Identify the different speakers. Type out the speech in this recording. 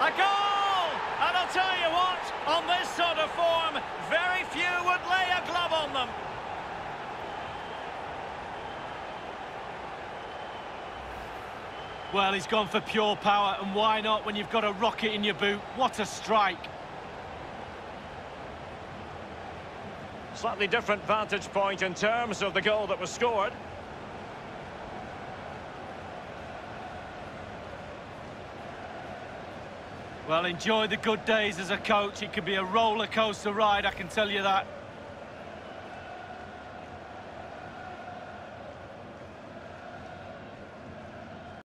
Speaker 1: A goal! And I'll tell you what, on this sort of form, very few would lay a glove on them.
Speaker 2: Well, he's gone for pure power, and why not when you've got a rocket in your boot? What a strike!
Speaker 1: Slightly different vantage point in terms of the goal that was scored.
Speaker 2: Well, enjoy the good days as a coach. It could be a roller coaster ride, I can tell you that.